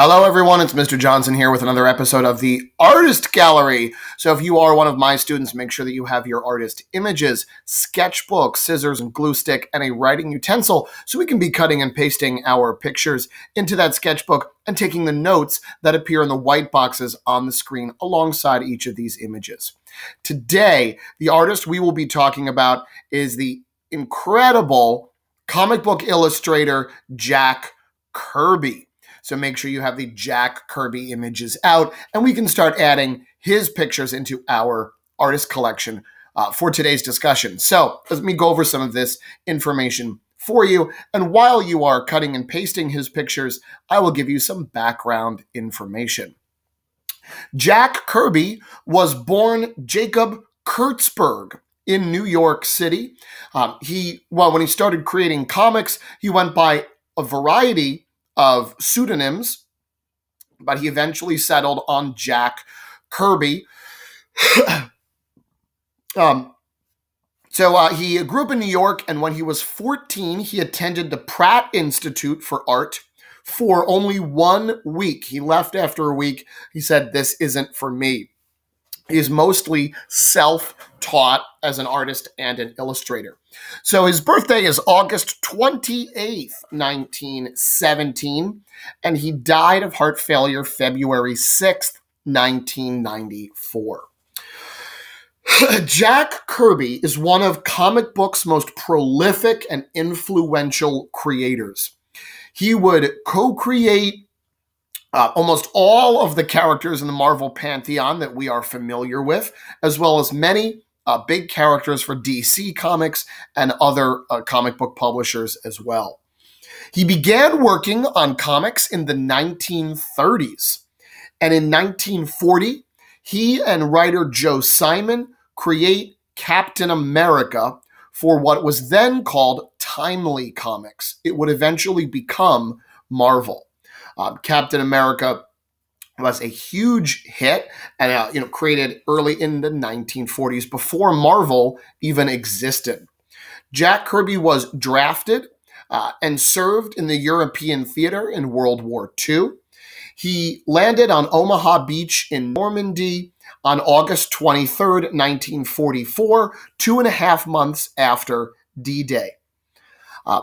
Hello, everyone. It's Mr. Johnson here with another episode of the Artist Gallery. So, if you are one of my students, make sure that you have your artist images, sketchbook, scissors, and glue stick, and a writing utensil so we can be cutting and pasting our pictures into that sketchbook and taking the notes that appear in the white boxes on the screen alongside each of these images. Today, the artist we will be talking about is the incredible comic book illustrator Jack Kirby. So make sure you have the Jack Kirby images out, and we can start adding his pictures into our artist collection uh, for today's discussion. So let me go over some of this information for you. And while you are cutting and pasting his pictures, I will give you some background information. Jack Kirby was born Jacob Kurtzberg in New York City. Um, he, well, when he started creating comics, he went by a variety of pseudonyms, but he eventually settled on Jack Kirby. um, so uh, he grew up in New York, and when he was 14, he attended the Pratt Institute for Art for only one week. He left after a week. He said, This isn't for me. Is mostly self taught as an artist and an illustrator. So his birthday is August 28th, 1917, and he died of heart failure February 6th, 1994. Jack Kirby is one of comic books' most prolific and influential creators. He would co create uh, almost all of the characters in the Marvel pantheon that we are familiar with, as well as many uh, big characters for DC Comics and other uh, comic book publishers as well. He began working on comics in the 1930s. And in 1940, he and writer Joe Simon create Captain America for what was then called Timely Comics. It would eventually become Marvel. Um, Captain America was a huge hit and uh, you know created early in the 1940s before Marvel even existed. Jack Kirby was drafted uh, and served in the European theater in World War II. He landed on Omaha Beach in Normandy on August 23rd, 1944, two and a half months after D Day. Uh,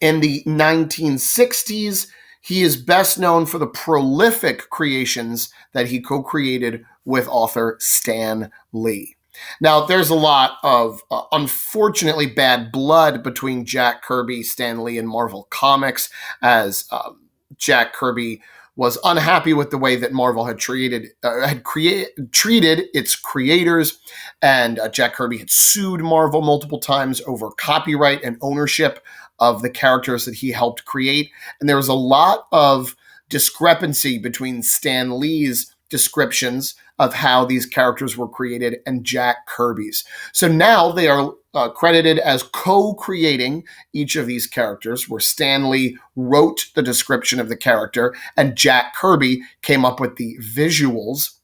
in the 1960s, he is best known for the prolific creations that he co created with author Stan Lee. Now, there's a lot of uh, unfortunately bad blood between Jack Kirby, Stan Lee, and Marvel Comics, as um, Jack Kirby was unhappy with the way that Marvel had treated uh, had create, treated its creators, and uh, Jack Kirby had sued Marvel multiple times over copyright and ownership of the characters that he helped create. And there was a lot of discrepancy between Stan Lee's descriptions of how these characters were created and Jack Kirby's. So now they are uh, credited as co creating each of these characters, where Stan Lee wrote the description of the character and Jack Kirby came up with the visuals.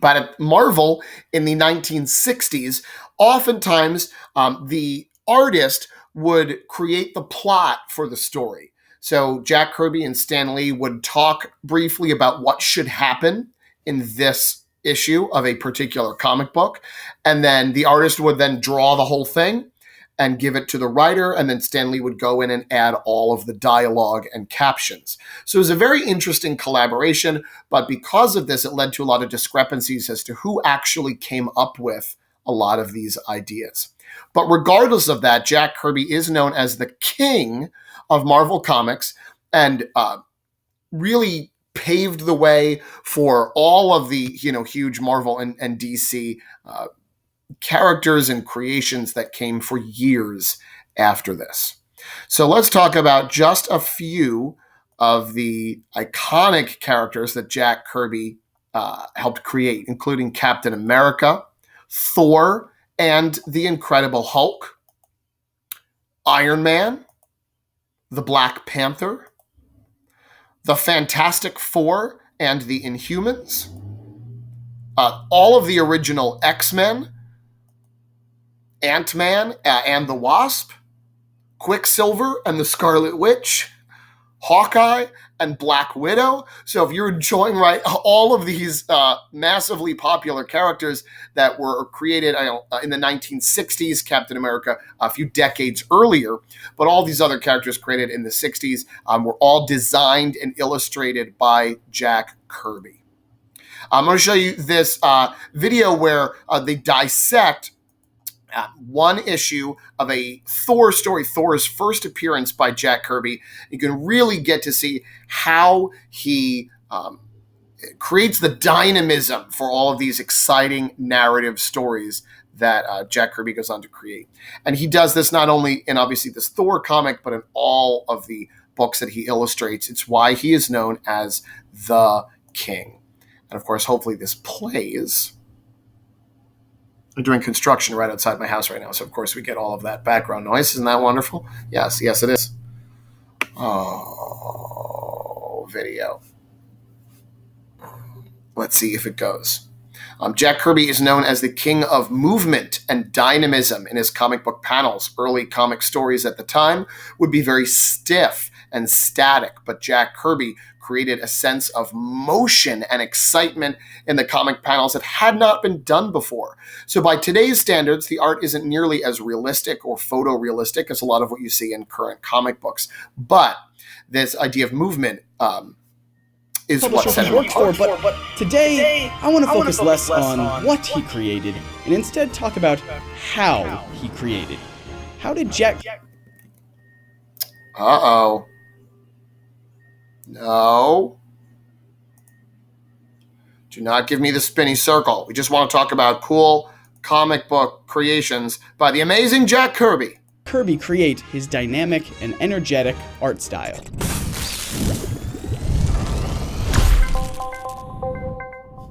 But at Marvel in the 1960s, oftentimes um, the artist would create the plot for the story. So Jack Kirby and Stan Lee would talk briefly about what should happen in this issue of a particular comic book. And then the artist would then draw the whole thing and give it to the writer. And then Stan Lee would go in and add all of the dialogue and captions. So it was a very interesting collaboration. But because of this, it led to a lot of discrepancies as to who actually came up with a lot of these ideas. But regardless of that, Jack Kirby is known as the king of Marvel Comics and uh, really paved the way for all of the you know huge Marvel and, and DC uh, characters and creations that came for years after this. So let's talk about just a few of the iconic characters that Jack Kirby uh, helped create, including Captain America, Thor, and the Incredible Hulk, Iron Man, the Black Panther, the Fantastic Four and the Inhumans, uh, all of the original X Men, Ant Man uh, and the Wasp, Quicksilver and the Scarlet Witch, Hawkeye, and Black Widow. So if you're enjoying right all of these uh, massively popular characters that were created uh, in the 1960s, Captain America a few decades earlier, but all these other characters created in the 60s um, were all designed and illustrated by Jack Kirby. I'm going to show you this uh, video where uh, they dissect one issue of a Thor story, Thor's first appearance by Jack Kirby. You can really get to see how he um, creates the dynamism for all of these exciting narrative stories that uh, Jack Kirby goes on to create. And he does this not only in obviously this Thor comic, but in all of the books that he illustrates. It's why he is known as the King. And of course, hopefully, this plays I'm doing construction right outside my house right now, so of course we get all of that background noise. Isn't that wonderful? Yes, yes, it is. Oh, video. Let's see if it goes. Um, Jack Kirby is known as the king of movement and dynamism in his comic book panels. Early comic stories at the time would be very stiff and static, but Jack Kirby created a sense of motion and excitement in the comic panels that had not been done before. So, by today's standards, the art isn't nearly as realistic or photorealistic as a lot of what you see in current comic books. But this idea of movement um, is what set worked for. But, but today, I want to focus, focus less on, on what he created and instead talk about how he created. How did Jack. Uh oh. No. Do not give me the spinny circle. We just want to talk about cool comic book creations by the amazing Jack Kirby. Kirby create his dynamic and energetic art style.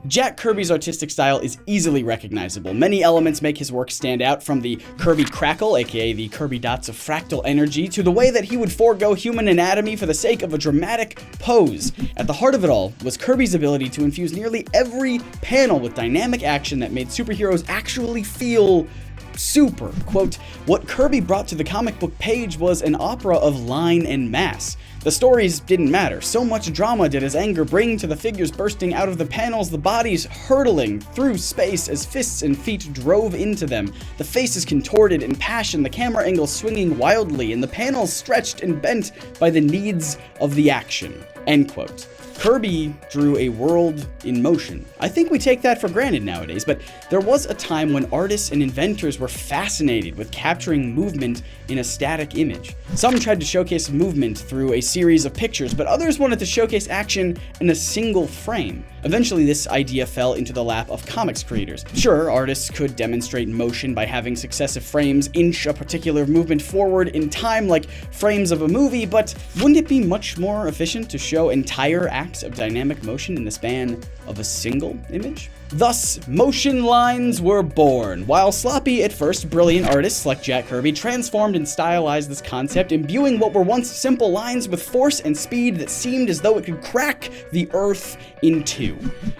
Jack Kirby's artistic style is easily recognizable. Many elements make his work stand out, from the Kirby crackle, aka the Kirby dots of fractal energy, to the way that he would forego human anatomy for the sake of a dramatic pose. At the heart of it all was Kirby's ability to infuse nearly every panel with dynamic action that made superheroes actually feel super. Quote, what Kirby brought to the comic book page was an opera of line and mass. The stories didn't matter. So much drama did his anger bring to the figures bursting out of the panels, the bodies hurtling through space as fists and feet drove into them, the faces contorted in passion, the camera angles swinging wildly, and the panels stretched and bent by the needs of the action. End quote. Kirby drew a world in motion. I think we take that for granted nowadays, but there was a time when artists and inventors were fascinated with capturing movement in a static image. Some tried to showcase movement through a series of pictures, but others wanted to showcase action in a single frame. Eventually, this idea fell into the lap of comics creators. Sure, artists could demonstrate motion by having successive frames inch a particular movement forward in time like frames of a movie, but wouldn't it be much more efficient to show entire acts of dynamic motion in the span of a single image? Thus, motion lines were born. While sloppy at first, brilliant artists like Jack Kirby transformed and stylized this concept, imbuing what were once simple lines with force and speed that seemed as though it could crack the earth in two.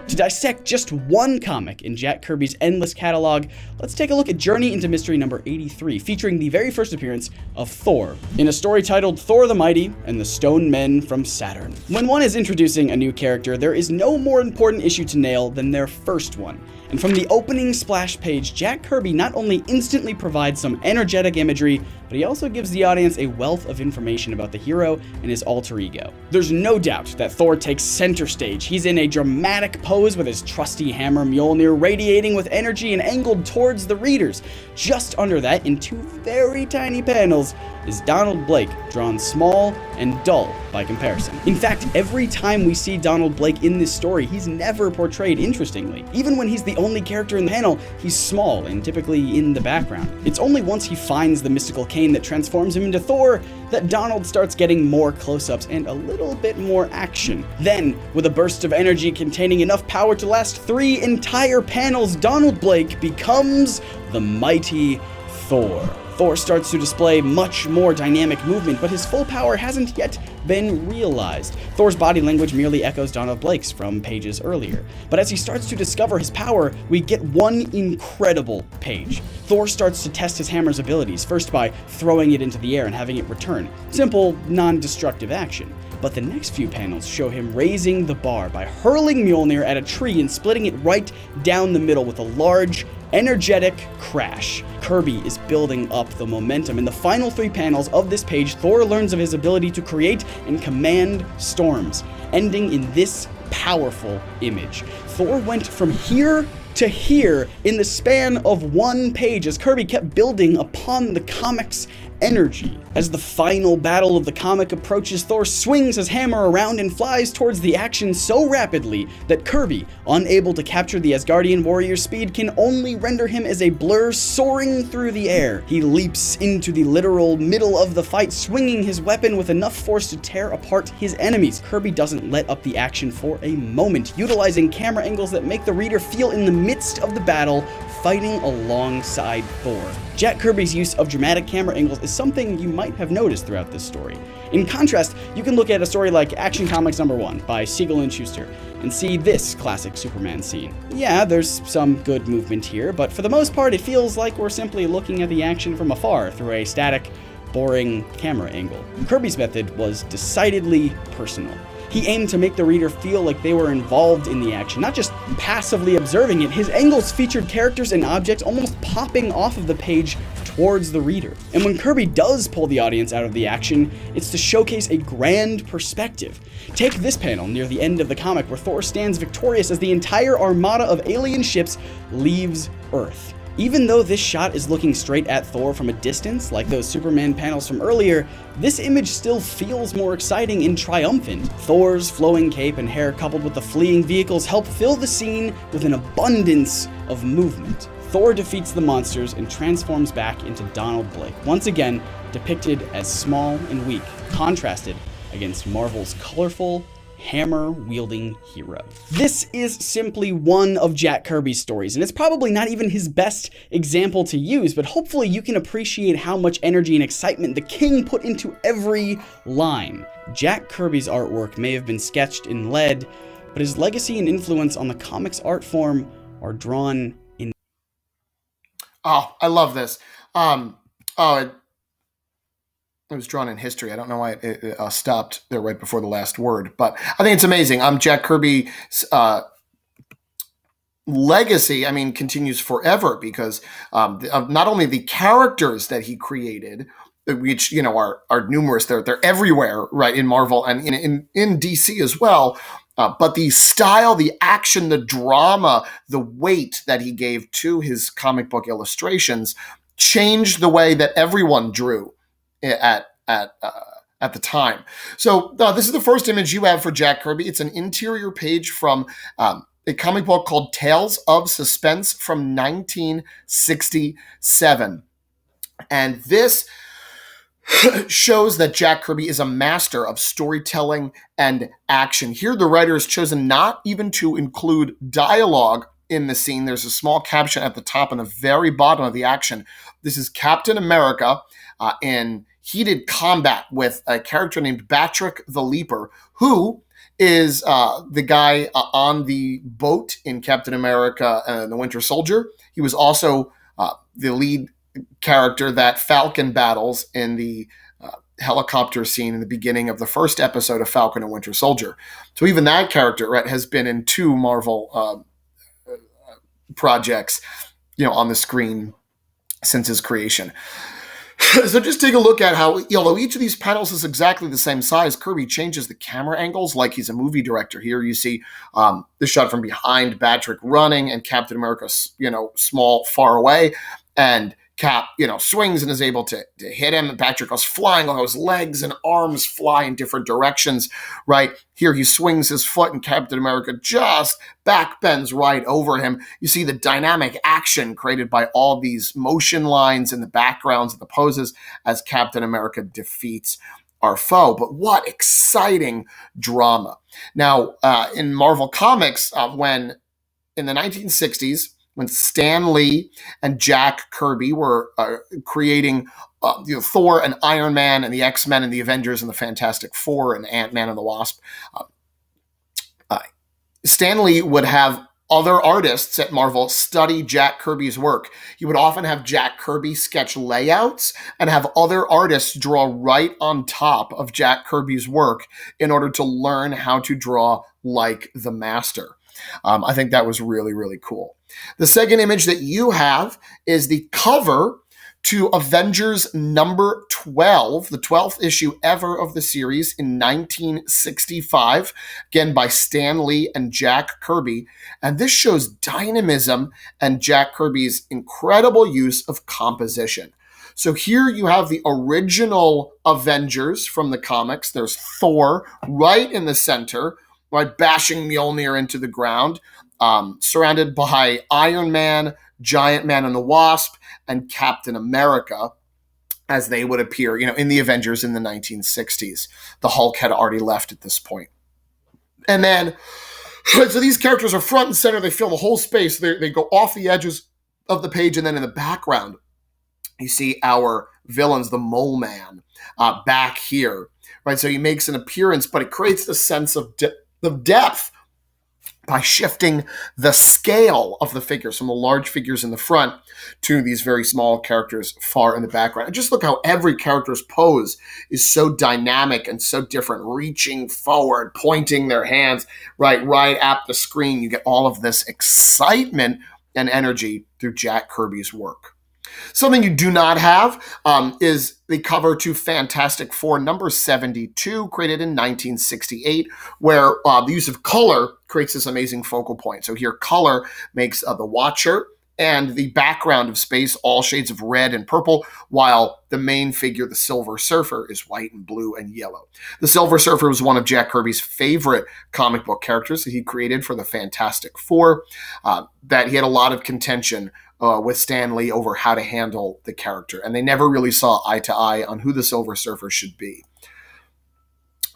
To dissect just one comic in Jack Kirby's endless catalog, let's take a look at Journey into Mystery number 83, featuring the very first appearance of Thor, in a story titled Thor the Mighty and the Stone Men from Saturn. When one is introducing a new character, there is no more important issue to nail than their first one. And from the opening splash page, Jack Kirby not only instantly provides some energetic imagery, but he also gives the audience a wealth of information about the hero and his alter ego. There's no doubt that Thor takes center stage. He's in a dramatic pose with his trusty hammer Mjolnir radiating with energy and angled towards the readers. Just under that, in two very tiny panels, is Donald Blake, drawn small and dull by comparison. In fact, every time we see Donald Blake in this story, he's never portrayed interestingly. Even when he's the only character in the panel, he's small and typically in the background. It's only once he finds the mystical cane that transforms him into Thor that Donald starts getting more close-ups and a little bit more action. Then, with a burst of energy containing enough power to last three entire panels, Donald Blake becomes the mighty Thor. Thor starts to display much more dynamic movement, but his full power hasn't yet been realized. Thor's body language merely echoes Donald Blake's from pages earlier. But as he starts to discover his power, we get one incredible page. Thor starts to test his hammer's abilities, first by throwing it into the air and having it return. Simple, non-destructive action. But the next few panels show him raising the bar by hurling Mjolnir at a tree and splitting it right down the middle with a large, energetic crash. Kirby is building up the momentum. In the final three panels of this page, Thor learns of his ability to create and command storms, ending in this powerful image. Thor went from here to here in the span of one page as Kirby kept building upon the comic's energy. As the final battle of the comic approaches, Thor swings his hammer around and flies towards the action so rapidly that Kirby, unable to capture the Asgardian warrior's speed, can only render him as a blur soaring through the air. He leaps into the literal middle of the fight, swinging his weapon with enough force to tear apart his enemies. Kirby doesn't let up the action for a moment, utilizing camera angles that make the reader feel in the midst of the battle, fighting alongside Thor. Jack Kirby's use of dramatic camera angles is something you might have noticed throughout this story. In contrast, you can look at a story like Action Comics number 1 by Siegel and Shuster and see this classic Superman scene. Yeah, there's some good movement here, but for the most part it feels like we're simply looking at the action from afar through a static, boring camera angle. Kirby's method was decidedly personal. He aimed to make the reader feel like they were involved in the action, not just passively observing it. His angles featured characters and objects almost popping off of the page towards the reader. And when Kirby does pull the audience out of the action, it's to showcase a grand perspective. Take this panel near the end of the comic where Thor stands victorious as the entire armada of alien ships leaves Earth. Even though this shot is looking straight at Thor from a distance, like those Superman panels from earlier, this image still feels more exciting and triumphant. Thor's flowing cape and hair coupled with the fleeing vehicles help fill the scene with an abundance of movement. Thor defeats the monsters and transforms back into Donald Blake, once again depicted as small and weak, contrasted against Marvel's colorful, hammer wielding hero. This is simply one of Jack Kirby's stories, and it's probably not even his best example to use, but hopefully you can appreciate how much energy and excitement the king put into every line. Jack Kirby's artwork may have been sketched in lead, but his legacy and influence on the comics art form are drawn in. Oh, I love this. Um, oh, it it was drawn in history. I don't know why it, it uh, stopped there right before the last word, but I think it's amazing. I'm um, Jack Kirby's uh, legacy. I mean, continues forever because um, uh, not only the characters that he created, which you know are are numerous. They're they're everywhere, right in Marvel and in in, in DC as well. Uh, but the style, the action, the drama, the weight that he gave to his comic book illustrations changed the way that everyone drew at at uh, at the time. So uh, this is the first image you have for Jack Kirby. It's an interior page from um, a comic book called Tales of Suspense from 1967, and this shows that Jack Kirby is a master of storytelling and action. Here, the writer has chosen not even to include dialogue in the scene. There's a small caption at the top and the very bottom of the action. This is Captain America uh, in heated combat with a character named Batroc the Leaper, who is uh, the guy uh, on the boat in Captain America and the Winter Soldier. He was also uh, the lead character that Falcon battles in the uh, helicopter scene in the beginning of the first episode of Falcon and Winter Soldier. So even that character right, has been in two Marvel um, uh, projects, you know, on the screen since his creation. so just take a look at how, although each of these panels is exactly the same size, Kirby changes the camera angles like he's a movie director. Here you see um, the shot from behind Batroc running and Captain America, you know, small, far away. And Cap, you know, swings and is able to, to hit him. And Batroc goes flying, all his legs and arms fly in different directions, right? Here he swings his foot and Captain America just back bends right over him. You see the dynamic action created by all these motion lines in the backgrounds of the poses as Captain America defeats our foe. But what exciting drama. Now, uh, in Marvel Comics, uh, when in the 1960s, when Stan Lee and Jack Kirby were uh, creating uh, you know, Thor and Iron Man and the X Men and the Avengers and the Fantastic Four and Ant Man and the Wasp. Uh, uh, Stan Lee would have other artists at Marvel study Jack Kirby's work. He would often have Jack Kirby sketch layouts and have other artists draw right on top of Jack Kirby's work in order to learn how to draw like the master. Um, I think that was really, really cool. The second image that you have is the cover to Avengers number 12, the 12th issue ever of the series in 1965, again by Stan Lee and Jack Kirby. And this shows dynamism and Jack Kirby's incredible use of composition. So here you have the original Avengers from the comics. There's Thor right in the center, right, bashing Mjolnir into the ground, um, surrounded by Iron Man, Giant Man and the Wasp, and Captain America as they would appear, you know, in the Avengers in the 1960s. The Hulk had already left at this point. And then, so these characters are front and center. They fill the whole space. They, they go off the edges of the page. And then in the background, you see our villains, the Mole Man, uh, back here, right? So he makes an appearance, but it creates a sense of, of depth by shifting the scale of the figures from the large figures in the front to these very small characters far in the background. And just look how every character's pose is so dynamic and so different, reaching forward, pointing their hands right, right at the screen. You get all of this excitement and energy through Jack Kirby's work. Something you do not have um, is the cover to Fantastic Four number 72, created in 1968, where uh, the use of color creates this amazing focal point. So here, color makes uh, the Watcher and the background of space all shades of red and purple, while the main figure, the Silver Surfer, is white and blue and yellow. The Silver Surfer was one of Jack Kirby's favorite comic book characters that he created for the Fantastic Four, uh, that he had a lot of contention uh, with Stan Lee over how to handle the character, and they never really saw eye to eye on who the Silver Surfer should be.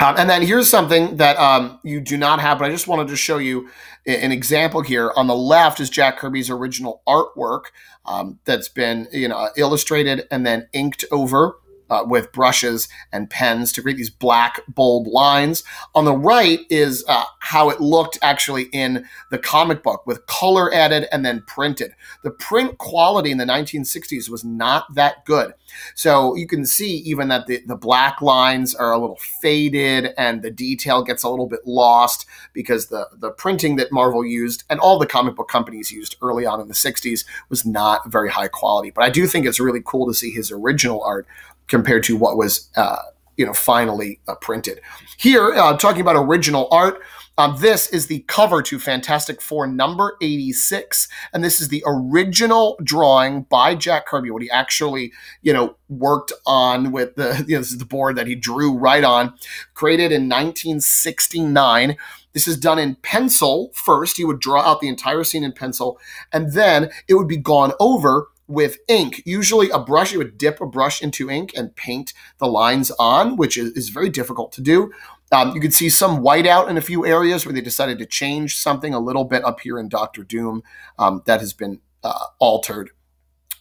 Um, and then here's something that um, you do not have, but I just wanted to show you an example here. On the left is Jack Kirby's original artwork um, that's been you know illustrated and then inked over uh, with brushes and pens to create these black, bold lines. On the right is uh, how it looked actually in the comic book with color added and then printed. The print quality in the 1960s was not that good. So you can see even that the, the black lines are a little faded and the detail gets a little bit lost because the, the printing that Marvel used and all the comic book companies used early on in the 60s was not very high quality. But I do think it's really cool to see his original art compared to what was uh, you know finally uh, printed. Here, uh, talking about original art. Um, this is the cover to Fantastic Four number 86. And this is the original drawing by Jack Kirby, what he actually, you know, worked on with the, you know, this is the board that he drew right on, created in 1969. This is done in pencil first. He would draw out the entire scene in pencil, and then it would be gone over with ink. Usually a brush, you would dip a brush into ink and paint the lines on, which is, is very difficult to do. Um, you could see some whiteout in a few areas where they decided to change something a little bit up here in Doctor Doom um, that has been uh, altered.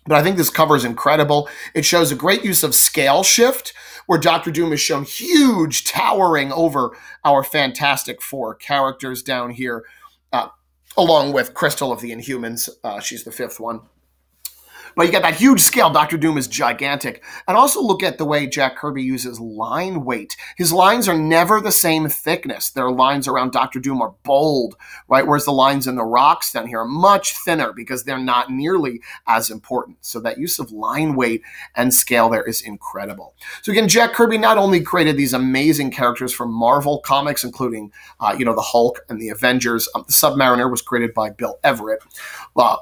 But I think this cover is incredible. It shows a great use of scale shift, where Doctor Doom is shown huge, towering over our Fantastic Four characters down here, uh, along with Crystal of the Inhumans. Uh, she's the fifth one. But you got that huge scale. Doctor Doom is gigantic. And also look at the way Jack Kirby uses line weight. His lines are never the same thickness. Their lines around Doctor Doom are bold, right? Whereas the lines in the rocks down here are much thinner because they're not nearly as important. So that use of line weight and scale there is incredible. So again, Jack Kirby not only created these amazing characters from Marvel comics, including, uh, you know, the Hulk and the Avengers. Um, the Submariner was created by Bill Everett. Uh,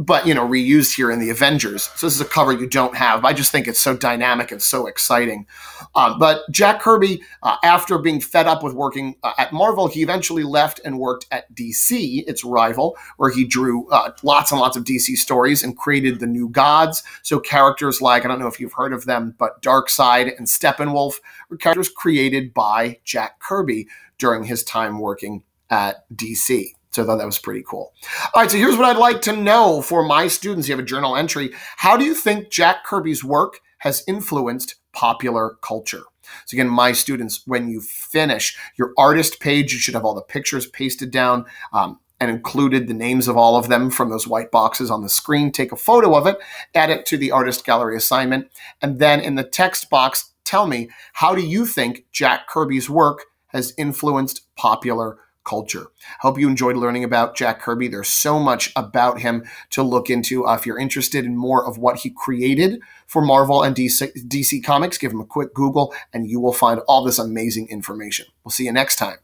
but you know reused here in the avengers. So this is a cover you don't have. I just think it's so dynamic and so exciting. Um, but jack kirby uh, after being fed up with working uh, at marvel he eventually left and worked at dc its rival where he drew uh, lots and lots of dc stories and created the new gods. So characters like i don't know if you've heard of them but darkseid and steppenwolf were characters created by jack kirby during his time working at dc so I thought that was pretty cool. All right, so here's what I'd like to know for my students. You have a journal entry. How do you think Jack Kirby's work has influenced popular culture? So again, my students, when you finish your artist page, you should have all the pictures pasted down. Um, and included the names of all of them from those white boxes on the screen. Take a photo of it, add it to the artist gallery assignment, and then in the text box, tell me how do you think Jack Kirby's work has influenced popular culture. Hope you enjoyed learning about Jack Kirby. There's so much about him to look into. Uh, if you're interested in more of what he created for Marvel and DC, DC Comics, give him a quick Google and you will find all this amazing information. We'll see you next time.